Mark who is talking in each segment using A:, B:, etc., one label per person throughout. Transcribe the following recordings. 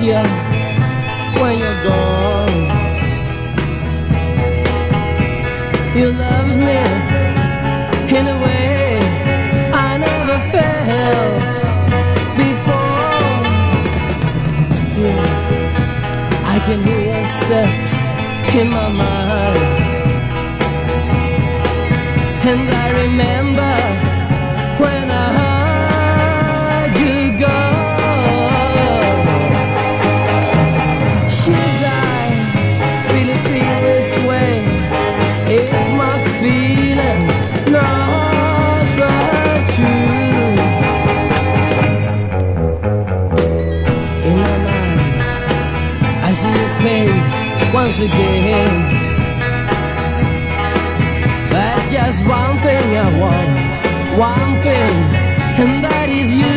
A: wonder when you're gone. You loved me in a way I never felt before. Still, I can hear steps in my mind. And I remember once again. That's just one thing I want, one thing, and that is you.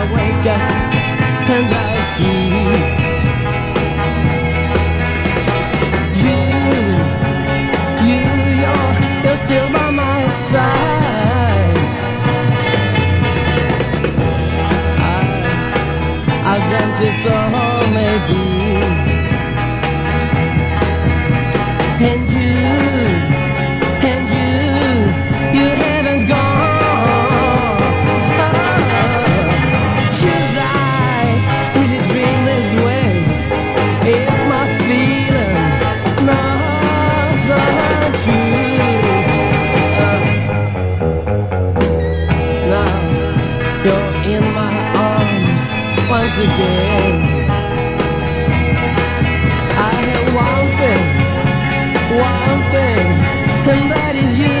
A: I wake up and I see you, you, you're, still by my side. I, I've dreamt it all maybe, in my arms once again. I have one thing, one thing, and that is you.